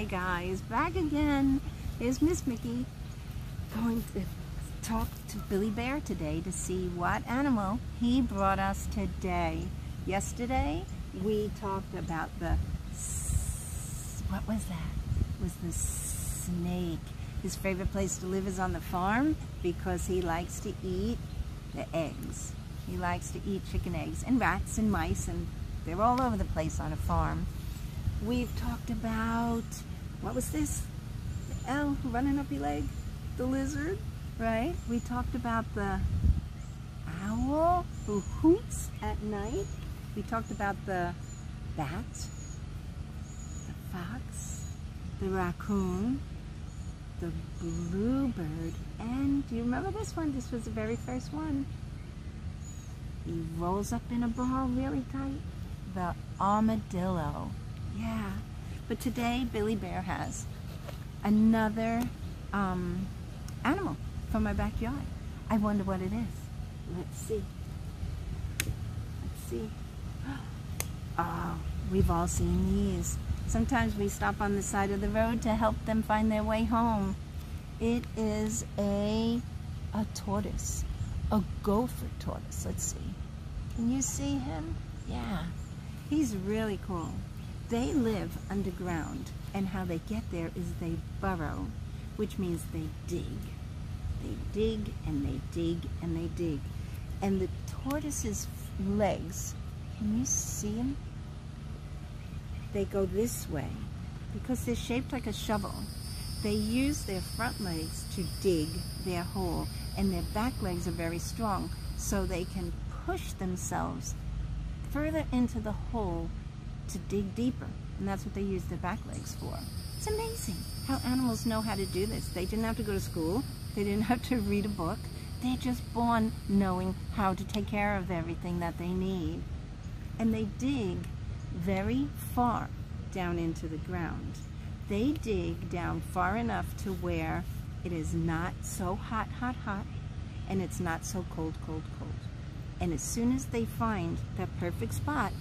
Hi guys, back again. is Miss Mickey going to talk to Billy Bear today to see what animal he brought us today. Yesterday we talked about the, what was that? It was the snake. His favorite place to live is on the farm because he likes to eat the eggs. He likes to eat chicken eggs and rats and mice and they're all over the place on a farm. We've talked about, what was this? The L running up your leg? The lizard, right? We talked about the owl who hoots at night. We talked about the bat, the fox, the raccoon, the bluebird, and do you remember this one? This was the very first one. He rolls up in a ball really tight. The armadillo. Yeah. But today, Billy Bear has another um, animal from my backyard. I wonder what it is. Let's see. Let's see. Oh, we've all seen these. Sometimes we stop on the side of the road to help them find their way home. It is a, a tortoise, a gopher tortoise. Let's see. Can you see him? Yeah. He's really cool. They live underground, and how they get there is they burrow, which means they dig. They dig and they dig and they dig. And the tortoise's legs, can you see them? They go this way because they're shaped like a shovel. They use their front legs to dig their hole, and their back legs are very strong, so they can push themselves further into the hole to dig deeper. And that's what they use their back legs for. It's amazing how animals know how to do this. They didn't have to go to school. They didn't have to read a book. They're just born knowing how to take care of everything that they need. And they dig very far down into the ground. They dig down far enough to where it is not so hot, hot, hot, and it's not so cold, cold, cold. And as soon as they find that perfect spot,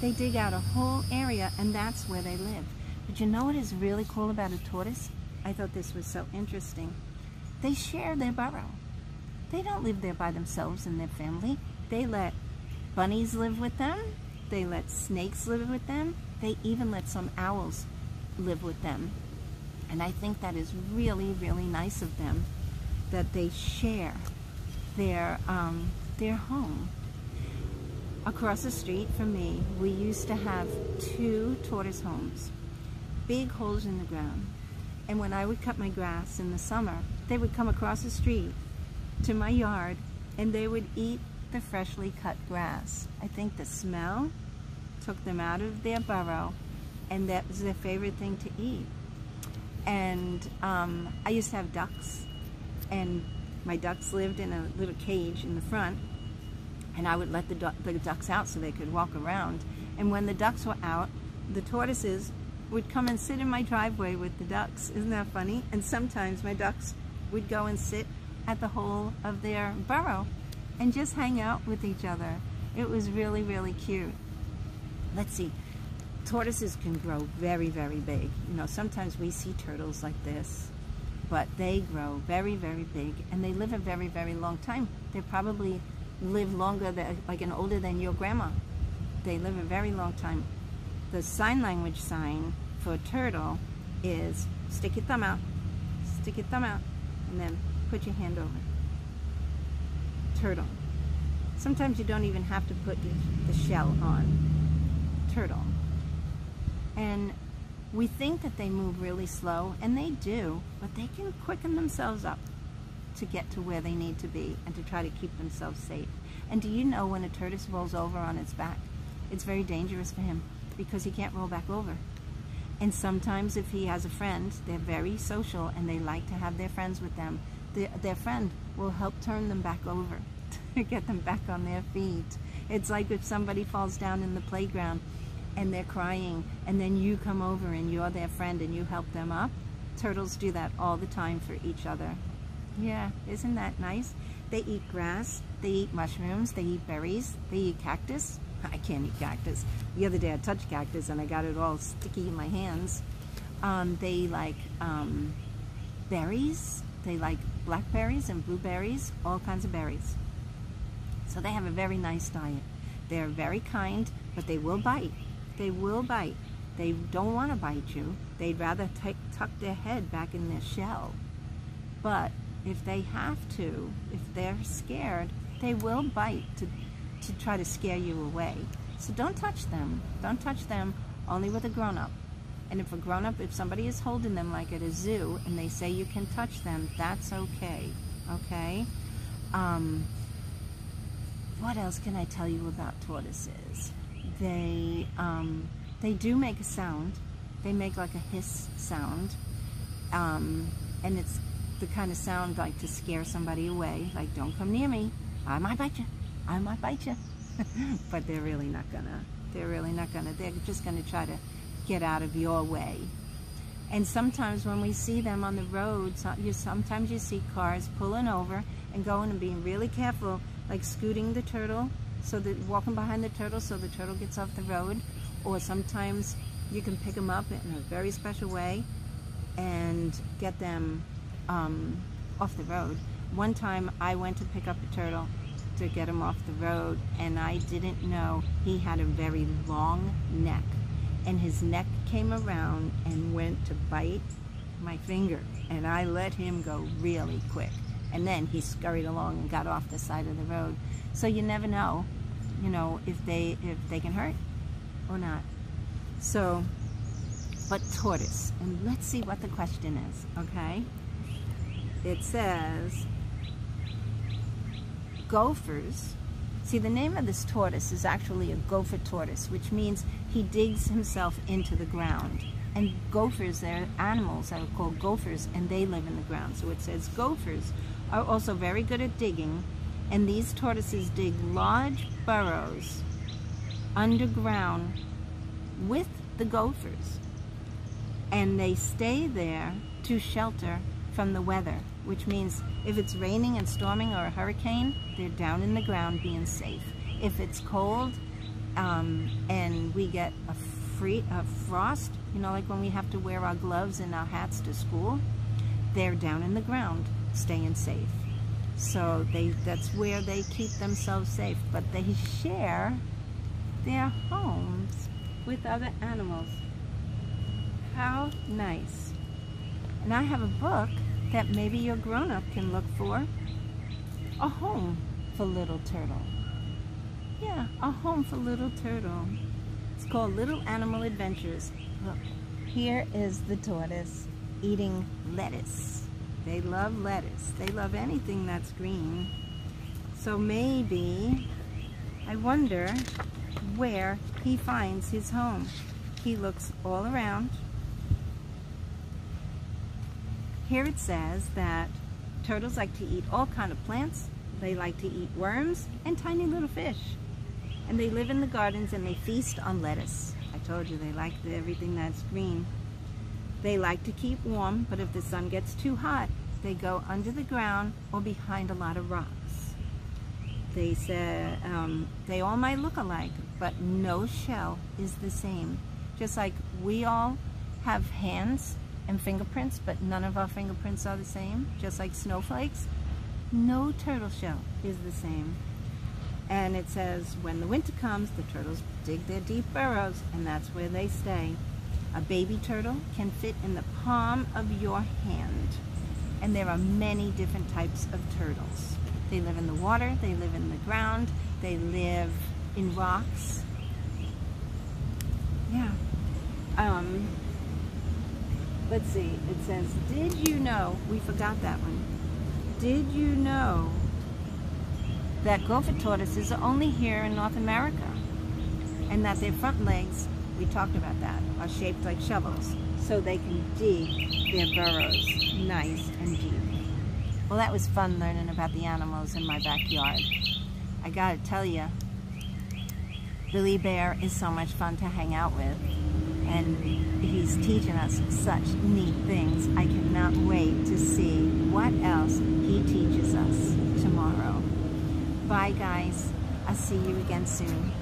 they dig out a whole area and that's where they live. But you know what is really cool about a tortoise? I thought this was so interesting. They share their burrow. They don't live there by themselves and their family. They let bunnies live with them. They let snakes live with them. They even let some owls live with them. And I think that is really, really nice of them that they share their, um, their home across the street from me, we used to have two tortoise homes, big holes in the ground. And when I would cut my grass in the summer, they would come across the street to my yard and they would eat the freshly cut grass. I think the smell took them out of their burrow and that was their favorite thing to eat. And um, I used to have ducks and my ducks lived in a little cage in the front and I would let the, du the ducks out so they could walk around. And when the ducks were out, the tortoises would come and sit in my driveway with the ducks. Isn't that funny? And sometimes my ducks would go and sit at the hole of their burrow and just hang out with each other. It was really, really cute. Let's see. Tortoises can grow very, very big. You know, sometimes we see turtles like this, but they grow very, very big and they live a very, very long time. They're probably live longer, than, like an older than your grandma. They live a very long time. The sign language sign for turtle is stick your thumb out, stick your thumb out, and then put your hand over. Turtle. Sometimes you don't even have to put the shell on. Turtle. And we think that they move really slow, and they do, but they can quicken themselves up to get to where they need to be and to try to keep themselves safe. And do you know when a tortoise rolls over on its back, it's very dangerous for him because he can't roll back over. And sometimes if he has a friend, they're very social and they like to have their friends with them. Their, their friend will help turn them back over to get them back on their feet. It's like if somebody falls down in the playground and they're crying and then you come over and you're their friend and you help them up. Turtles do that all the time for each other. Yeah, isn't that nice? They eat grass, they eat mushrooms, they eat berries, they eat cactus. I can't eat cactus. The other day I touched cactus and I got it all sticky in my hands. Um, they like um, berries. They like blackberries and blueberries, all kinds of berries. So they have a very nice diet. They're very kind, but they will bite. They will bite. They don't want to bite you. They'd rather tuck their head back in their shell. But if they have to, if they're scared, they will bite to, to try to scare you away. So don't touch them. Don't touch them only with a grown-up. And if a grown-up, if somebody is holding them like at a zoo and they say you can touch them, that's okay, okay? Um, what else can I tell you about tortoises? They, um, they do make a sound. They make like a hiss sound. Um, and it's the kind of sound like to scare somebody away, like don't come near me, I might bite you, I might bite you. but they're really not gonna, they're really not gonna, they're just gonna try to get out of your way. And sometimes when we see them on the road, you, sometimes you see cars pulling over and going and being really careful, like scooting the turtle, so that walking behind the turtle so the turtle gets off the road. Or sometimes you can pick them up in a very special way and get them um, off the road. One time I went to pick up a turtle to get him off the road and I didn't know he had a very long neck. And his neck came around and went to bite my finger and I let him go really quick. And then he scurried along and got off the side of the road. So you never know you know if they if they can hurt or not. So but tortoise and let's see what the question is okay it says gophers See, the name of this tortoise is actually a gopher tortoise, which means he digs himself into the ground. And gophers, they're animals that are called gophers, and they live in the ground. So it says gophers are also very good at digging, and these tortoises dig large burrows underground with the gophers. And they stay there to shelter from the weather which means if it's raining and storming or a hurricane, they're down in the ground being safe. If it's cold um, and we get a, free, a frost, you know, like when we have to wear our gloves and our hats to school, they're down in the ground staying safe. So they that's where they keep themselves safe. But they share their homes with other animals. How nice. And I have a book that maybe your grown-up can look for a home for little turtle. Yeah, a home for little turtle. It's called Little Animal Adventures. Look, here is the tortoise eating lettuce. They love lettuce. They love anything that's green. So maybe, I wonder where he finds his home. He looks all around here it says that turtles like to eat all kind of plants. They like to eat worms and tiny little fish. And they live in the gardens and they feast on lettuce. I told you they like everything that's green. They like to keep warm, but if the sun gets too hot, they go under the ground or behind a lot of rocks. They said um, they all might look alike, but no shell is the same. Just like we all have hands and fingerprints, but none of our fingerprints are the same, just like snowflakes. No turtle shell is the same. And it says, when the winter comes, the turtles dig their deep burrows, and that's where they stay. A baby turtle can fit in the palm of your hand. And there are many different types of turtles. They live in the water, they live in the ground, they live in rocks. Yeah. Um, let's see, it says, did you know, we forgot that one, did you know that gopher tortoises are only here in North America and that their front legs, we talked about that, are shaped like shovels so they can dig their burrows nice and deep. Well, that was fun learning about the animals in my backyard. I gotta tell you, Billy Bear is so much fun to hang out with and he's teaching us such neat things. I cannot wait to see what else he teaches us tomorrow. Bye guys. I'll see you again soon.